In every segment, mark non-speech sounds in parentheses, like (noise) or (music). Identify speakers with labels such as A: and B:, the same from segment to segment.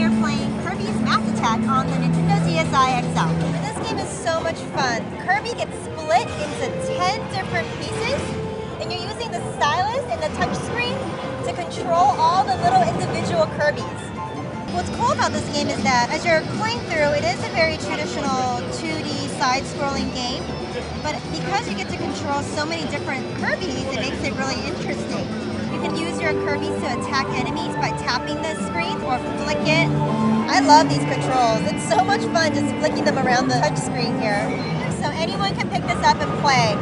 A: here playing Kirby's Mass Attack on the Nintendo DSi XL. This game is so much fun. Kirby gets split into 10 different pieces, and you're using the stylus and the touchscreen to control all the little individual Kirbys. What's cool about this game is that as you're playing through, it is a very traditional 2D side-scrolling game, but because you get to control so many different Kirbys, it makes it really interesting. Can use your Kirbys to attack enemies by tapping the screen or flick it. I love these controls. It's so much fun just flicking them around the touch screen here. So anyone can pick this up and play.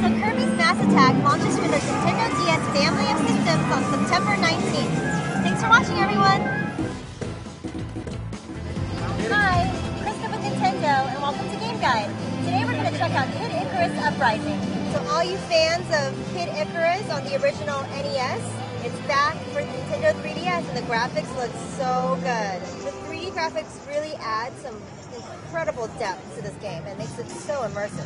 A: So Kirby's Mass Attack launches for the Nintendo DS family of systems on September 19th. Thanks for watching everyone! Hi, Krysta with Nintendo and welcome to Game Guide. Today we're going to check out Kid Icarus Uprising. So all you fans of Kid Icarus on the original NES, it's back for Nintendo 3DS and the graphics look so good. The 3D graphics really add some incredible depth to this game and makes it so immersive.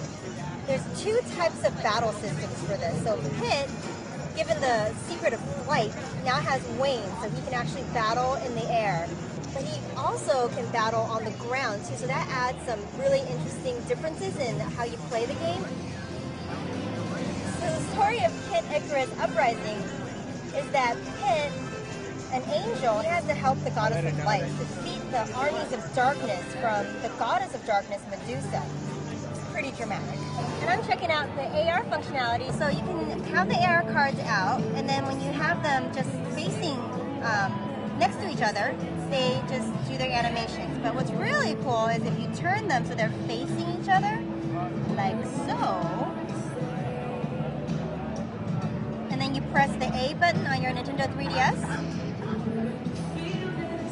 A: There's two types of battle systems for this. So Pit, given the secret of flight, now has wings so he can actually battle in the air. But he also can battle on the ground too, so that adds some really interesting differences in how you play the game the story of Kid Icarus Uprising is that Pit, an angel, has to help the goddess of light defeat the armies of darkness from the goddess of darkness, Medusa. It's pretty dramatic. And I'm checking out the AR functionality. So you can have the AR cards out, and then when you have them just facing um, next to each other, they just do their animations. But what's really cool is if you turn them so they're facing each other, like so, you press the A button on your Nintendo 3DS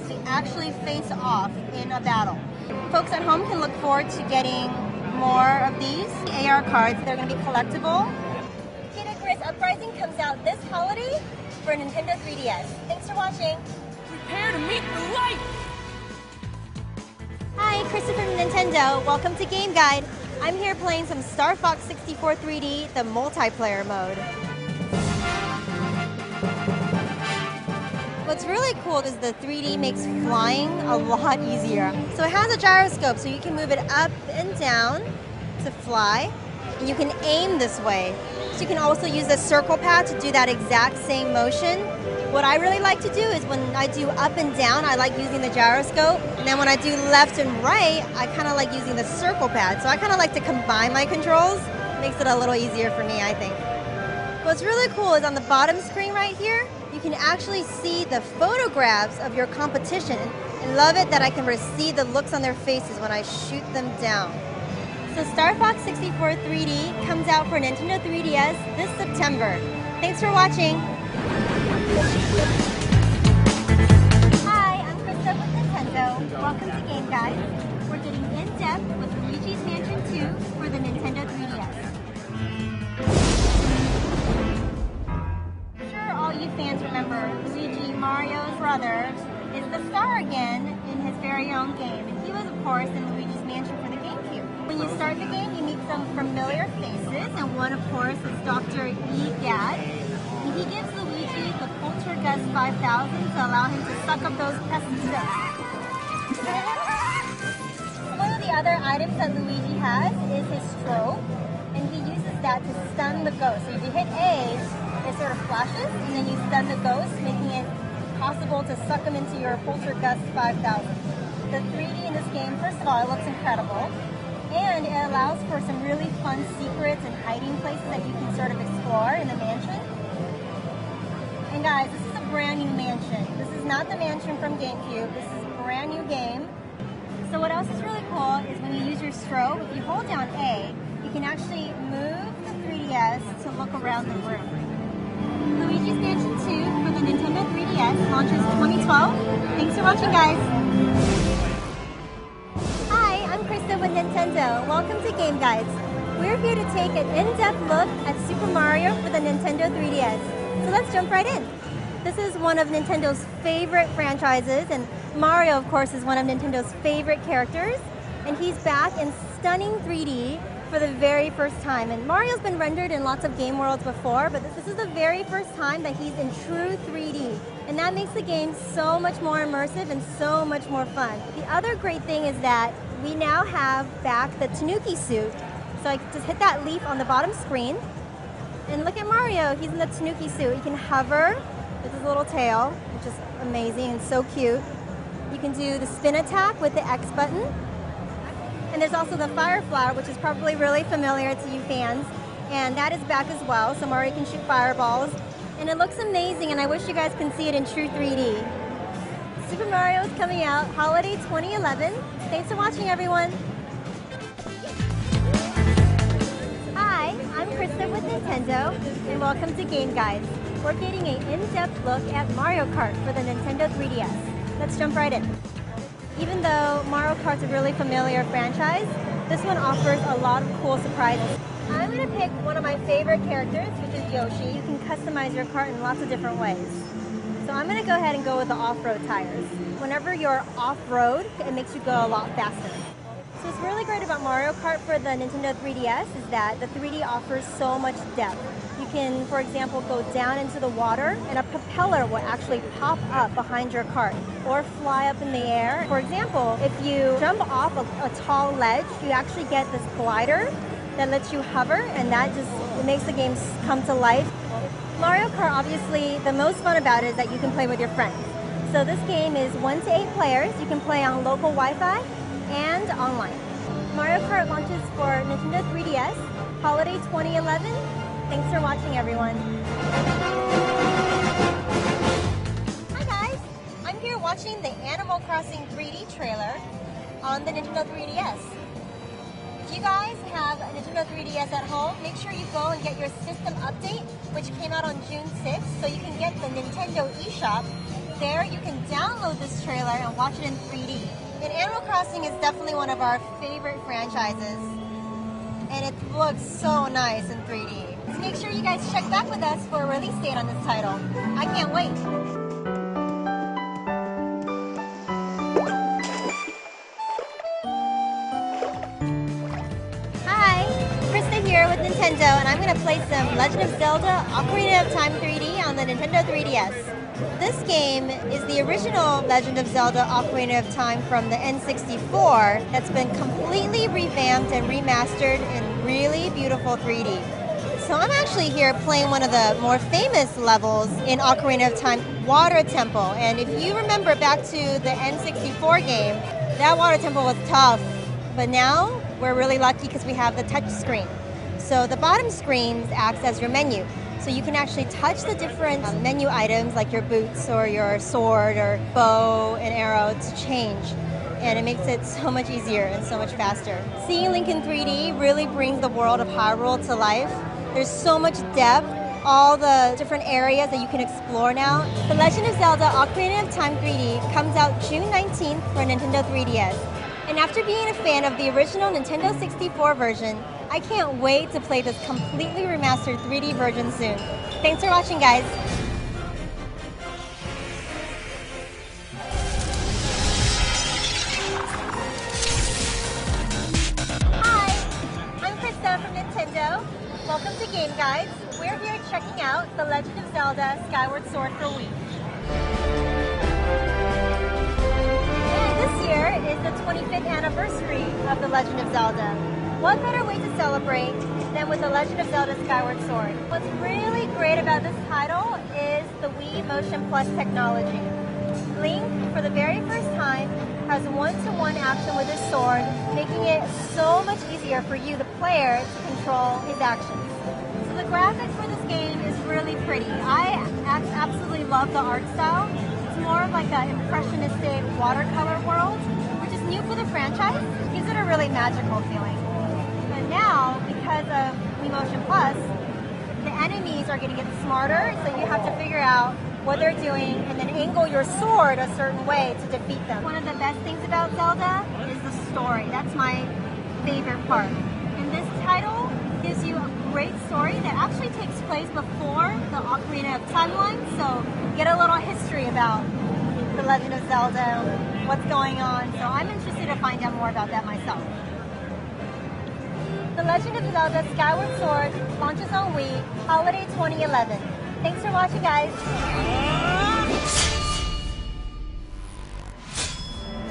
A: to actually face off in a battle. Folks at home can look forward to getting more of these AR cards. They're going to be collectible. Kid Icarus Uprising comes out this holiday for Nintendo 3DS. Thanks for watching.
B: Prepare to meet the light!
A: Hi, Krysta from Nintendo. Welcome to Game Guide. I'm here playing some Star Fox 64 3D, the multiplayer mode. What's really cool is the 3D makes flying a lot easier. So it has a gyroscope, so you can move it up and down to fly. And you can aim this way. So you can also use the circle pad to do that exact same motion. What I really like to do is when I do up and down, I like using the gyroscope. And then when I do left and right, I kind of like using the circle pad. So I kind of like to combine my controls. Makes it a little easier for me, I think. What's really cool is on the bottom screen right here, you can actually see the photographs of your competition and love it that I can see the looks on their faces when I shoot them down. So Star Fox 64 3D comes out for Nintendo 3DS this September. Thanks for watching. Hi, I'm Krysta with Nintendo. Welcome to Game Guide. We're getting in depth with Luigi's Mansion 2 for the Nintendo 3DS. Fans remember, Luigi, Mario's brother, is the star again in his very own game. And he was, of course, in Luigi's Mansion for the GameCube. When you start the game, you meet some familiar faces, and one, of course, is Dr. Egad. And he gives Luigi the Poltergust 5000 to allow him to suck up those pesticides. one of the other items that Luigi has is his strobe, and he uses that to stun the ghost. So if you hit A, it sort of flashes, and then you stun the ghost, making it possible to suck them into your Poltergust 5000. The 3D in this game, first of all, it looks incredible, and it allows for some really fun secrets and hiding places that you can sort of explore in the mansion. And guys, this is a brand new mansion. This is not the mansion from GameCube. This is a brand new game. So what else is really cool is when you use your strobe, if you hold down A, you can actually move the 3DS to look around the room. Luigi's Mansion 2 for the Nintendo 3DS launches 2012. Thanks for watching, guys. Hi, I'm Krysta with Nintendo. Welcome to Game Guides. We're here to take an in-depth look at Super Mario for the Nintendo 3DS. So let's jump right in. This is one of Nintendo's favorite franchises, and Mario, of course, is one of Nintendo's favorite characters. And he's back in stunning 3D for the very first time. And Mario's been rendered in lots of game worlds before, but this is the very first time that he's in true 3D. And that makes the game so much more immersive and so much more fun. The other great thing is that we now have back the Tanuki suit. So I just hit that leaf on the bottom screen. And look at Mario, he's in the Tanuki suit. He can hover with his little tail, which is amazing and so cute. You can do the spin attack with the X button. And there's also the fire flower, which is probably really familiar to you fans. And that is back as well, so Mario can shoot fireballs. And it looks amazing, and I wish you guys can see it in true 3D. Super Mario is coming out holiday 2011. Thanks for watching, everyone. Hi, I'm Krysta with Nintendo, and welcome to Game Guides. We're getting an in-depth look at Mario Kart for the Nintendo 3DS. Let's jump right in. Even though Mario Kart's a really familiar franchise, this one offers a lot of cool surprises. I'm going to pick one of my favorite characters, which is Yoshi. You can customize your kart in lots of different ways. So I'm going to go ahead and go with the off-road tires. Whenever you're off-road, it makes you go a lot faster. So what's really great about Mario Kart for the Nintendo 3DS is that the 3D offers so much depth. You can, for example, go down into the water and a propeller will actually pop up behind your kart or fly up in the air. For example, if you jump off a, a tall ledge, you actually get this glider that lets you hover and that just makes the game come to life. Mario Kart, obviously, the most fun about it is that you can play with your friends. So this game is one to eight players. You can play on local Wi-Fi and online. Mario Kart launches for Nintendo 3DS, holiday 2011. Thanks for watching, everyone. Hi guys, I'm here watching the Animal Crossing 3D trailer on the Nintendo 3DS. If you guys have a Nintendo 3DS at home, make sure you go and get your system update, which came out on June 6th, so you can get the Nintendo eShop. There you can download this trailer and watch it in 3D. And Animal Crossing is definitely one of our favorite franchises. And it looks so nice in 3D. So make sure you guys check back with us for a release date on this title. I can't wait. Hi, Krysta here with Nintendo, and I'm going to play some Legend of Zelda Ocarina of Time 3D on the Nintendo 3DS. This game is the original Legend of Zelda Ocarina of Time from the N64 that's been completely revamped and remastered in really beautiful 3D. So I'm actually here playing one of the more famous levels in Ocarina of Time, Water Temple. And if you remember back to the N64 game, that Water Temple was tough. But now we're really lucky because we have the touch screen. So the bottom screen acts as your menu. So you can actually touch the different um, menu items like your boots or your sword or bow and arrow to change. And it makes it (laughs) so much easier and so much faster. Seeing Link in 3D really brings the world of Hyrule to life. There's so much depth, all the different areas that you can explore now. The Legend of Zelda Ocarina of Time 3D comes out June 19th for Nintendo 3DS. And after being a fan of the original Nintendo 64 version, I can't wait to play this completely remastered 3D version soon. Thanks for watching, guys. To We're here checking out The Legend of Zelda Skyward Sword for Wii. And this year is the 25th anniversary of The Legend of Zelda. What better way to celebrate than with The Legend of Zelda Skyward Sword? What's really great about this title is the Wii Motion Plus technology. Link, for the very first time, has one-to-one action with his sword, making it so much easier for you, the player, to control his actions. Graphics for this game is really pretty. I absolutely love the art style. It's more of like an impressionistic watercolor world, which is new for the franchise. It gives it a really magical feeling. But now, because of Wii Motion Plus, the enemies are going to get smarter, so you have to figure out what they're doing and then angle your sword a certain way to defeat them. One of the best things about Zelda is the story. That's my favorite part. And this title gives you a great story that actually takes place before the Ocarina of Timeline, so get a little history about the Legend of Zelda, what's going on. So I'm interested to find out more about that myself. The Legend of Zelda Skyward Sword launches on Wii, holiday 2011. Thanks for watching, guys.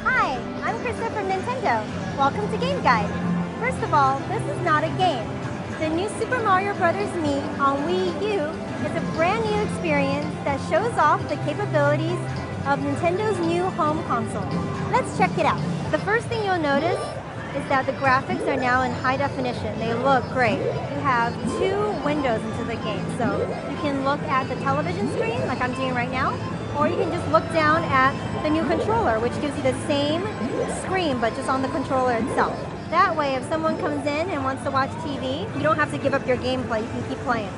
A: Hi, I'm Krysta from Nintendo. Welcome to Game Guide. First of all, this is not a game. The new Super Mario Bros. Mii on Wii U is a brand new experience that shows off the capabilities of Nintendo's new home console. Let's check it out. The first thing you'll notice is that the graphics are now in high definition. They look great. You have two windows into the game. So you can look at the television screen like I'm doing right now, or you can just look down at the new controller, which gives you the same screen but just on the controller itself. That way, if someone comes in and wants to watch TV, you don't have to give up your gameplay, you can keep playing.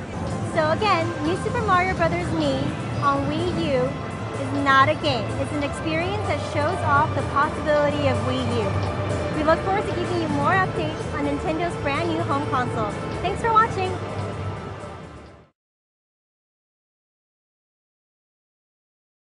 A: So again, New Super Mario Bros. Mii on Wii U is not a game. It's an experience that shows off the possibility of Wii U. We look forward to giving you more updates on Nintendo's brand new home console. Thanks for watching!